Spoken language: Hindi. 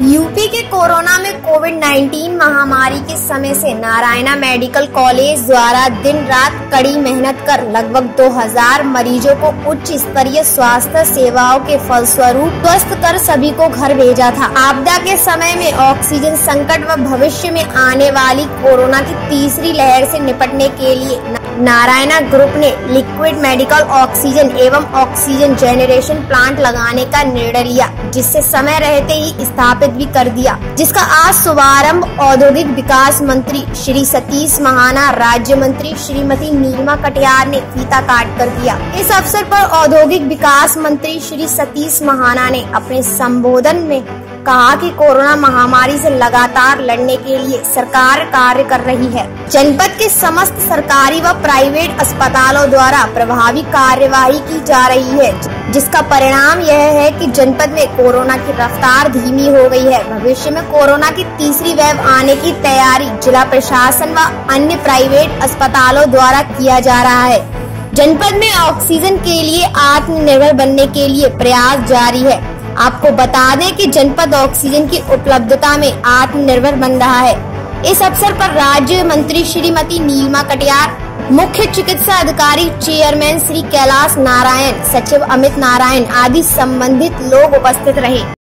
कोरोना में कोविड 19 महामारी के समय से नारायणा मेडिकल कॉलेज द्वारा दिन रात कड़ी मेहनत कर लगभग 2000 मरीजों को उच्च स्तरीय स्वास्थ्य सेवाओं के फलस्वरूप स्वस्थ कर सभी को घर भेजा था। आपदा के समय में ऑक्सीजन संकट व भविष्य में आने वाली कोरोना की तीसरी लहर से निपटने के लिए नारायणा ग्रुप ने लिक्विड मेडिकल ऑक्सीजन एवं ऑक्सीजन जेनरेशन प्लांट लगाने का निर्णय लिया, जिससे समय रहते ही स्थापित भी कर दिया, जिसका आज शुभारंभ औद्योगिक विकास मंत्री श्री सतीश महाना, राज्य मंत्री श्रीमती नीलिमा कटियार ने फीता काट कर दिया इस अवसर पर औद्योगिक विकास मंत्री श्री सतीश महाना ने अपने संबोधन में कहा कि कोरोना महामारी से लगातार लड़ने के लिए सरकार कार्य कर रही है। जनपद के समस्त सरकारी व प्राइवेट अस्पतालों द्वारा प्रभावी कार्यवाही की जा रही है, जिसका परिणाम यह है कि जनपद में कोरोना की रफ्तार धीमी हो गई है। भविष्य में कोरोना की तीसरी वेव आने की तैयारी जिला प्रशासन व अन्य प्राइवेट अस्पतालों द्वारा किया जा रहा है। जनपद में ऑक्सीजन के लिए आत्मनिर्भर बनने के लिए प्रयास जारी है। आपको बता दें कि जनपद ऑक्सीजन की उपलब्धता में आत्मनिर्भर बन रहा है। इस अवसर पर राज्य मंत्री श्रीमती नीलमा कटियार, मुख्य चिकित्सा अधिकारी चेयरमैन श्री कैलाश नारायण, सचिव अमित नारायण आदि संबंधित लोग उपस्थित रहे।